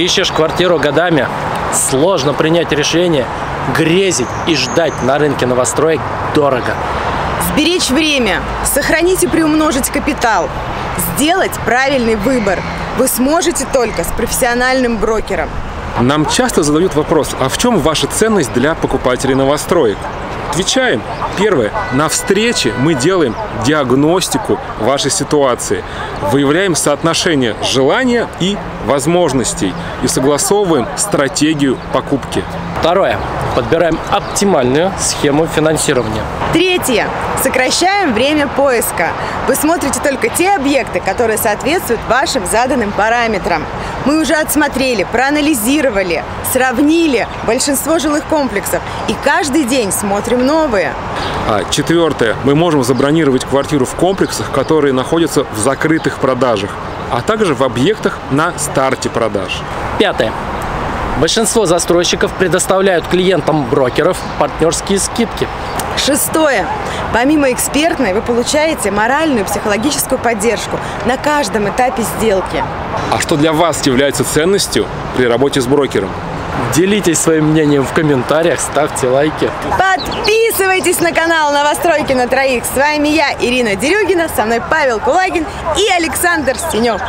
Ищешь квартиру годами, сложно принять решение, грезить и ждать на рынке новостроек дорого. Сберечь время, сохранить и приумножить капитал, сделать правильный выбор вы сможете только с профессиональным брокером. Нам часто задают вопрос, а в чем ваша ценность для покупателей новостроек? Отвечаем. Первое. На встрече мы делаем диагностику вашей ситуации. Выявляем соотношение желания и возможностей и согласовываем стратегию покупки. Второе. Подбираем оптимальную схему финансирования. Третье. Сокращаем время поиска. Вы смотрите только те объекты, которые соответствуют вашим заданным параметрам. Мы уже отсмотрели, проанализировали, сравнили большинство жилых комплексов и каждый день смотрим новые. А четвертое. Мы можем забронировать квартиру в комплексах, которые находятся в закрытых продажах, а также в объектах на старте продаж. Пятое. Большинство застройщиков предоставляют клиентам брокеров партнерские скидки. Шестое. Помимо экспертной, вы получаете моральную и психологическую поддержку на каждом этапе сделки. А что для вас является ценностью при работе с брокером? Делитесь своим мнением в комментариях, ставьте лайки. Подписывайтесь на канал Новостройки на троих. С вами я, Ирина Дерюгина, со мной Павел Кулагин и Александр Синев.